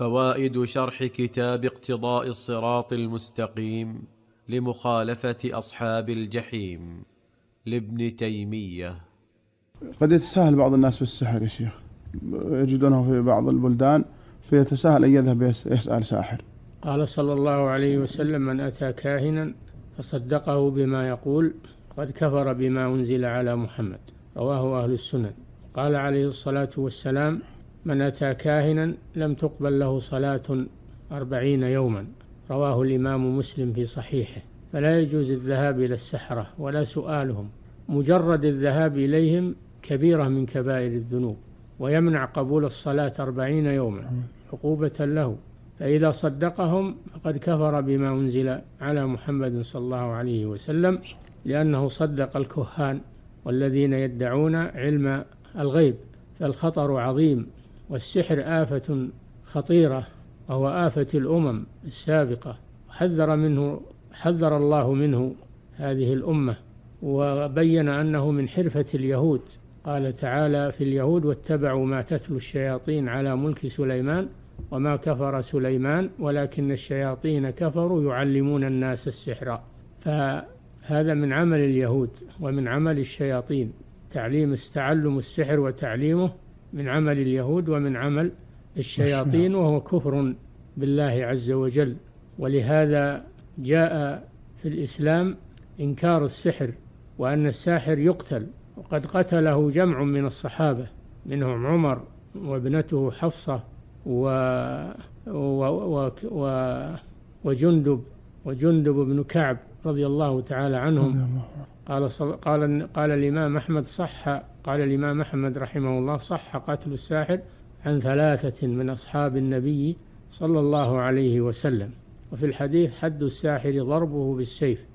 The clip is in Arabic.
فوائد شرح كتاب اقتضاء الصراط المستقيم لمخالفة أصحاب الجحيم لابن تيمية. قد يتساهل بعض الناس بالسحر يا شيخ. يجدونه في بعض البلدان فيتساهل أن يذهب يسأل ساحر. قال صلى الله عليه وسلم من أتى كاهنا فصدقه بما يقول قد كفر بما أنزل على محمد. رواه أهل السنن. قال عليه الصلاة والسلام من أتى كاهنا لم تقبل له صلاة أربعين يوما. رواه الإمام مسلم في صحيحه. فلا يجوز الذهاب إلى السحرة ولا سؤالهم. مجرد الذهاب إليهم كبيرة من كبائر الذنوب ويمنع قبول الصلاة أربعين يوما عقوبة له. فإذا صدقهم فقد كفر بما أنزل على محمد صلى الله عليه وسلم لأنه صدق الكهان والذين يدعون علم الغيب. فالخطر عظيم والسحر آفة خطيرة وهو آفة الأمم السابقة. حذر منه حذر الله منه هذه الأمة وبين أنه من حرفة اليهود. قال تعالى في اليهود واتبعوا ما تتلو الشياطين على ملك سليمان وما كفر سليمان ولكن الشياطين كفروا يعلمون الناس السحر. فهذا من عمل اليهود ومن عمل الشياطين تعليم تعلم السحر وتعليمه. من عمل اليهود ومن عمل الشياطين وهو كفر بالله عز وجل. ولهذا جاء في الإسلام إنكار السحر وأن الساحر يقتل. وقد قتله جمع من الصحابة منهم عمر وابنته حفصة و و و و وجندب وجندب بن كعب رضي الله تعالى عنهم. قال قال قال الإمام أحمد صح قال الإمام أحمد رحمه الله صح قتل الساحر عن ثلاثة من أصحاب النبي صلى الله عليه وسلم. وفي الحديث حد الساحر ضربه بالسيف.